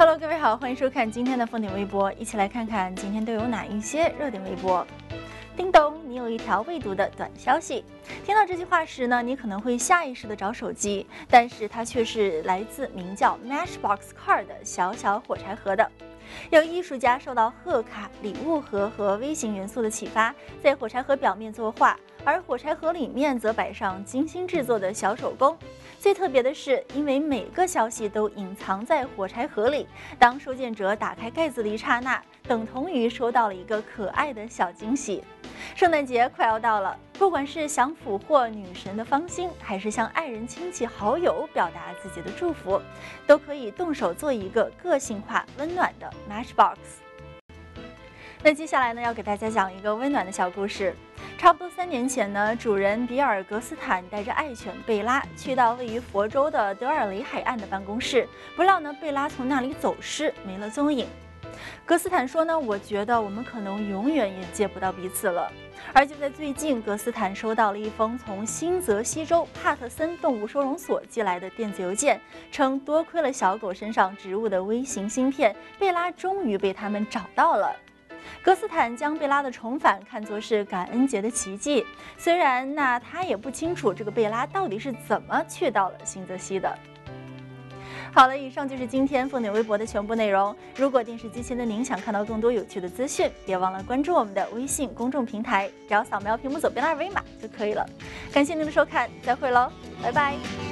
Hello，各位好，欢迎收看今天的风点微博，一起来看看今天都有哪一些热点微博。叮咚，你有一条未读的短消息。听到这句话时呢，你可能会下意识的找手机，但是它却是来自名叫 Matchbox Card 的小小火柴盒的。有艺术家受到贺卡、礼物盒和微型元素的启发，在火柴盒表面作画，而火柴盒里面则摆上精心制作的小手工。最特别的是，因为每个消息都隐藏在火柴盒里，当收件者打开盖子的一刹那，等同于收到了一个可爱的小惊喜。圣诞节快要到了，不管是想俘获女神的芳心，还是向爱人、亲戚、好友表达自己的祝福，都可以动手做一个个性化、温暖的 Matchbox。那接下来呢，要给大家讲一个温暖的小故事。差不多三年前呢，主人比尔·格斯坦带着爱犬贝拉去到位于佛州的德尔雷海岸的办公室，不料呢，贝拉从那里走失，没了踪影。格斯坦说呢，我觉得我们可能永远也见不到彼此了。而就在最近，格斯坦收到了一封从新泽西州帕特森动物收容所寄来的电子邮件，称多亏了小狗身上植入的微型芯片，贝拉终于被他们找到了。格斯坦将贝拉的重返看作是感恩节的奇迹，虽然那他也不清楚这个贝拉到底是怎么去到了新泽西的。好了，以上就是今天凤鸟微博的全部内容。如果电视机前的您想看到更多有趣的资讯，别忘了关注我们的微信公众平台，只要扫描屏幕左边的二维码就可以了。感谢您的收看，再会喽，拜拜。